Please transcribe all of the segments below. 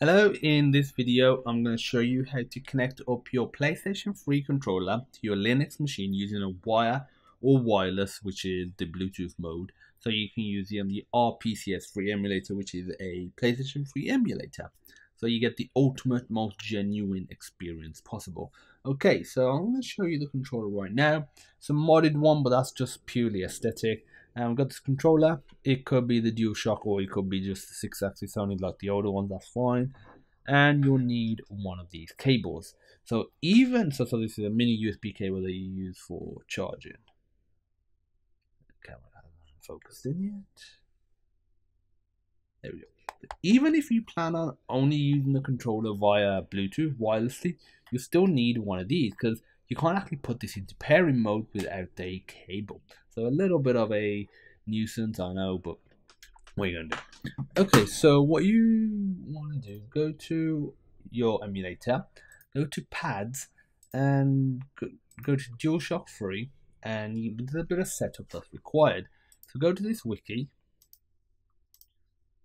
Hello, in this video I'm going to show you how to connect up your PlayStation 3 controller to your Linux machine using a wire or wireless which is the Bluetooth mode. So you can use the, um, the RPCS3 emulator which is a PlayStation 3 emulator. So you get the ultimate, most genuine experience possible. Okay, so I'm going to show you the controller right now. It's a modded one but that's just purely aesthetic. I've got this controller. It could be the DualShock or it could be just the Sixaxis only like the older ones, that's fine. And you'll need one of these cables. So even, so, so this is a mini USB cable that you use for charging. Camera hasn't focused in yet. There we go. Even if you plan on only using the controller via Bluetooth wirelessly, you still need one of these because you can't actually put this into pairing mode without a cable. So a little bit of a nuisance, I know, but what are you going to do? Okay, so what you want to do, go to your emulator, go to pads, and go, to DualShock 3, and you, there's a bit of setup that's required. So go to this wiki,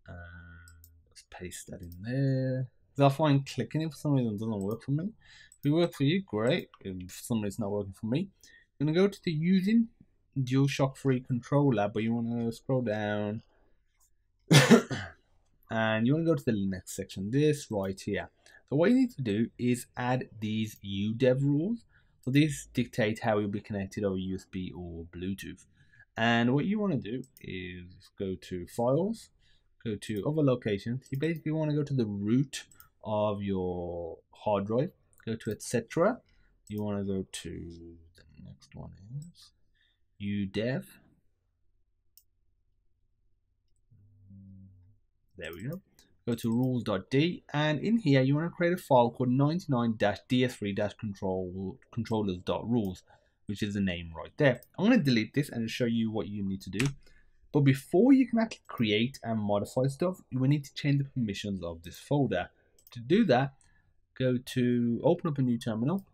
and let's paste that in there. I find clicking it for some reason doesn't work for me. If it works for you, great. If for some reason it's not working for me, I'm gonna go to the using DualShock 3 controller, but you want to scroll down and you want to go to the next section, this right here. So what you need to do is add these UDEV rules. So these dictate how you'll be connected over USB or Bluetooth. And what you want to do is go to Files, go to Other Locations. You basically want to go to the root of your hard drive, go to Etc. You want to go to the next one is udev. There we go. Go to rules.d and in here you want to create a file called 99-ds3-controllers.rules which is the name right there. I'm going to delete this and show you what you need to do. But before you can actually create and modify stuff, you will need to change the permissions of this folder. To do that, go to open up a new terminal.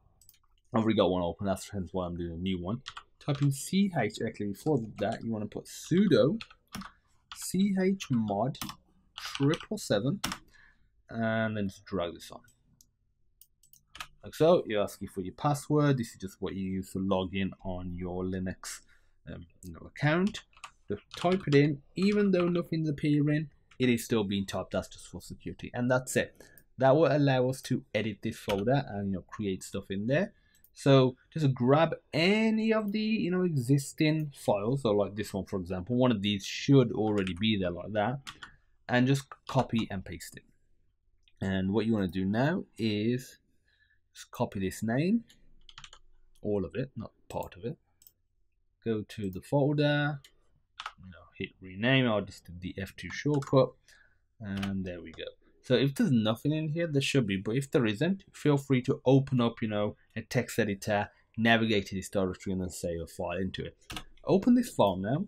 I've already got one open, that's hence why I'm doing a new one type in ch actually. Before that you want to put sudo chmod triple seven and then just drag this on. Like so you ask you for your password. This is just what you use to log in on your linux um, account. Just type it in. Even though nothing's appearing it is still being typed that's just for security. And that's it. That will allow us to edit this folder and you know create stuff in there so just grab any of the you know existing files, so like this one for example, one of these should already be there like that, and just copy and paste it. And what you want to do now is just copy this name, all of it, not part of it. Go to the folder, you know, hit rename. I'll just do the F2 shortcut, and there we go. So if there's nothing in here, there should be. But if there isn't, feel free to open up, you know, a text editor, navigate to this directory, and then save a file into it. Open this file now.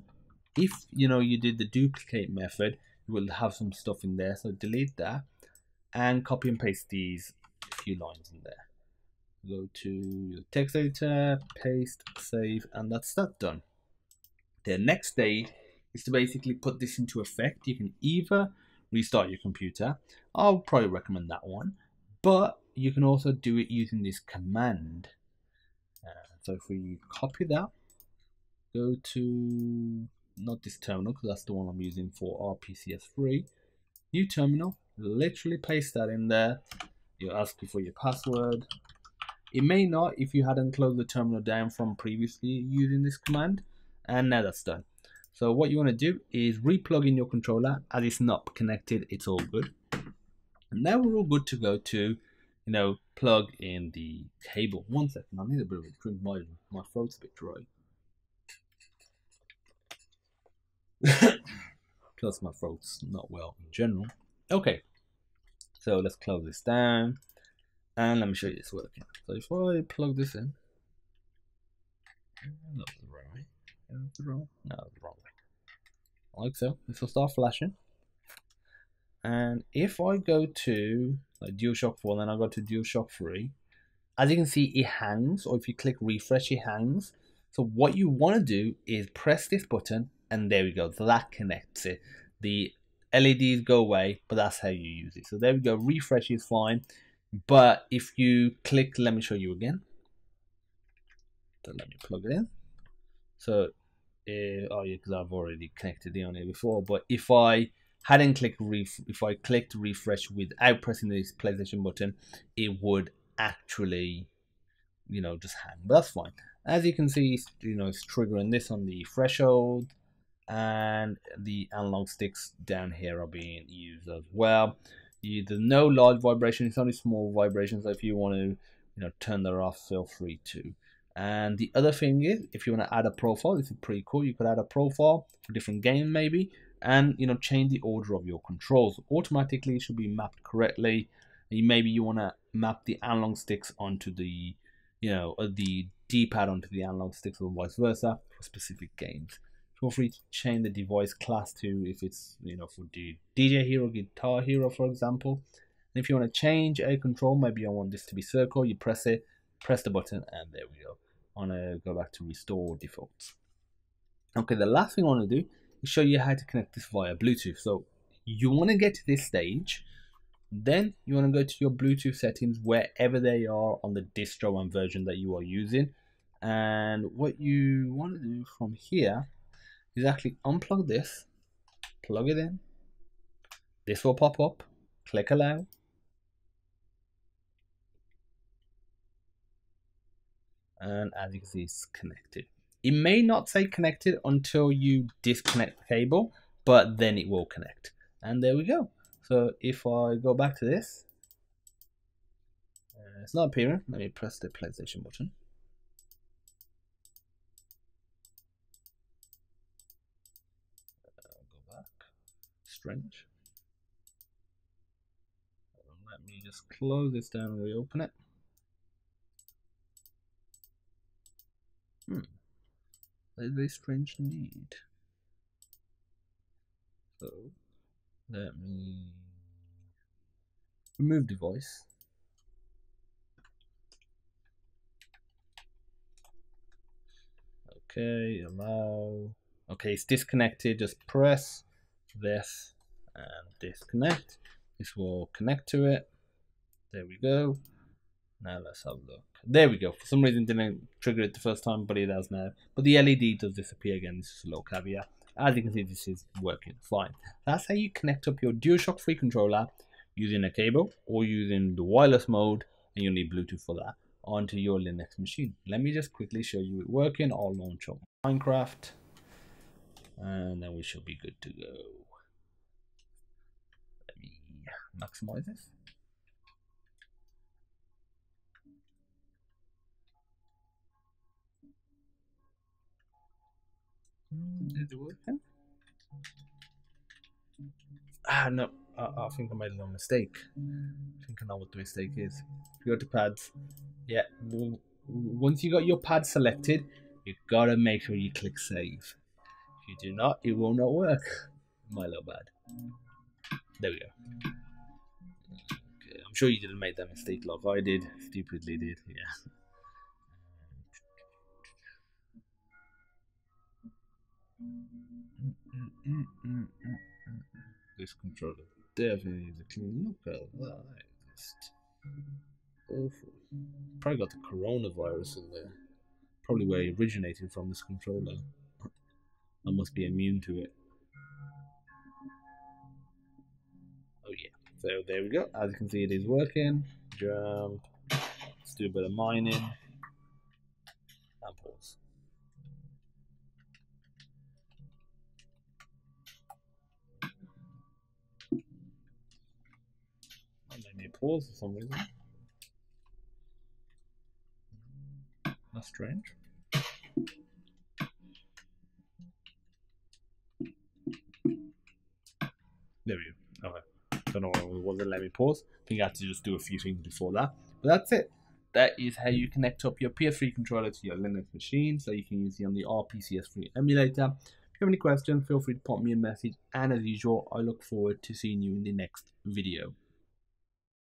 If you know you did the duplicate method, you will have some stuff in there. So delete that and copy and paste these few lines in there. Go to the text editor, paste, save, and that's that done. The next stage is to basically put this into effect. You can either restart your computer. I'll probably recommend that one. But you can also do it using this command. Uh, so if we copy that, go to not this terminal because that's the one I'm using for RPCS3. New terminal, literally paste that in there. You'll ask you for your password. It may not if you hadn't closed the terminal down from previously using this command. And now that's done. So what you want to do is replug in your controller as it's not connected, it's all good. And now we're all good to go to, you know, plug in the cable. One second, I need a bit of a drink, my, my throat's a bit dry. Plus my throat's not well in general. Okay, so let's close this down and let me show you this working. So if I plug this in, right the wrong? No, the wrong way. Like so. This will start flashing. And if I go to like DualShock 4, then I go to DualShock 3, as you can see, it hangs, or if you click refresh, it hangs. So what you want to do is press this button, and there we go. So that connects it. The LEDs go away, but that's how you use it. So there we go. Refresh is fine. But if you click, let me show you again. So let me plug it in. So, uh, oh yeah, because I've already connected it on here before. But if I hadn't clicked ref if I clicked refresh without pressing this PlayStation button, it would actually, you know, just hang. But that's fine. As you can see, you know, it's triggering this on the threshold, and the analog sticks down here are being used as well. You, there's no large vibration; it's only small vibrations. So if you want to, you know, turn that off, feel free to. And the other thing is, if you want to add a profile, this is pretty cool. You could add a profile for different game maybe, and you know change the order of your controls. Automatically, it should be mapped correctly. Maybe you want to map the analog sticks onto the, you know, uh, the D-pad onto the analog sticks or vice versa for specific games. Feel free to change the device class to if it's you know for the DJ Hero, Guitar Hero, for example. And if you want to change a control, maybe I want this to be circle. You press it, press the button, and there we go. I want to go back to restore defaults. Okay, the last thing I want to do is show you how to connect this via Bluetooth. So you want to get to this stage, then you want to go to your Bluetooth settings wherever they are on the distro and version that you are using. And what you want to do from here is actually unplug this, plug it in. This will pop up, click allow. And as you can see, it's connected. It may not say connected until you disconnect the cable, but then it will connect. And there we go. So if I go back to this, uh, it's not appearing. Let me press the PlayStation button. Uh, go back. Strange. Let me just close this down and reopen it. Hmm a very strange need. So let me remove device. Okay, allow. Okay, it's disconnected. Just press this and disconnect. This will connect to it. There we go. Now let's have a look. There we go. For some reason didn't trigger it the first time, but it does now. But the LED does disappear again. This is a little caveat. As you can see, this is working fine. That's how you connect up your DualShock 3 controller using a cable or using the wireless mode, and you'll need Bluetooth for that, onto your Linux machine. Let me just quickly show you it working. I'll launch up Minecraft, and then we should be good to go. Let me maximize this. Is it working? Ah, no. I, I think I made a little mistake. I think I know what the mistake is. Go to pads. Yeah. Once you got your pad selected, you gotta make sure you click save. If you do not, it will not work. My little bad. There we go. Okay, I'm sure you didn't make that mistake like I did. Stupidly did. Yeah. This controller definitely needs a clean look at that. Just awful. Probably got the coronavirus in there. Probably where it originated from this controller. I must be immune to it. Oh yeah. So there we go. As you can see it is working. Jump. Let's do a bit of mining. Pause for some reason. That's strange. There we go. Okay. Don't know why it wasn't let me pause. I think I had to just do a few things before that. But that's it. That is how you connect up your PS3 controller to your Linux machine so you can use it on the RPCS3 emulator. If you have any questions, feel free to pop me a message. And as usual, I look forward to seeing you in the next video.